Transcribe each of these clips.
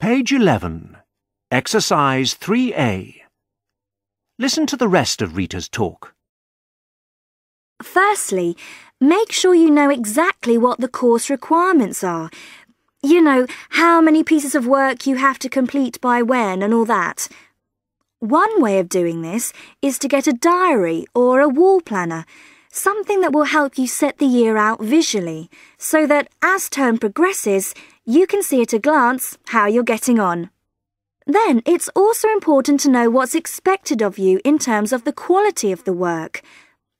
Page 11. Exercise 3A. Listen to the rest of Rita's talk. Firstly, make sure you know exactly what the course requirements are. You know, how many pieces of work you have to complete by when and all that. One way of doing this is to get a diary or a wall planner, something that will help you set the year out visually, so that as term progresses, you can see at a glance how you're getting on. Then it's also important to know what's expected of you in terms of the quality of the work.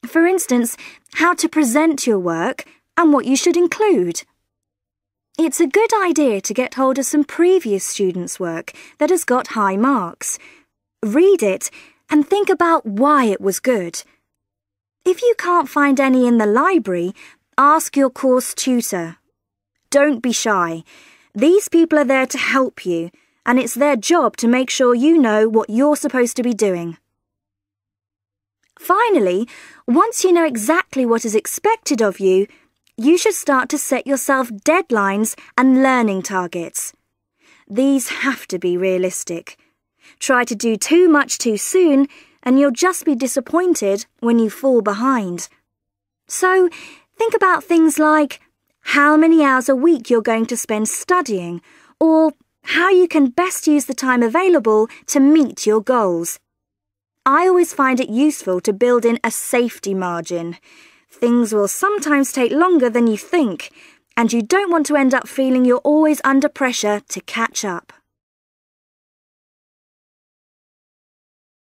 For instance, how to present your work and what you should include. It's a good idea to get hold of some previous students' work that has got high marks. Read it and think about why it was good. If you can't find any in the library, ask your course tutor. Don't be shy. These people are there to help you, and it's their job to make sure you know what you're supposed to be doing. Finally, once you know exactly what is expected of you, you should start to set yourself deadlines and learning targets. These have to be realistic. Try to do too much too soon, and you'll just be disappointed when you fall behind. So, think about things like how many hours a week you're going to spend studying, or how you can best use the time available to meet your goals. I always find it useful to build in a safety margin. Things will sometimes take longer than you think, and you don't want to end up feeling you're always under pressure to catch up.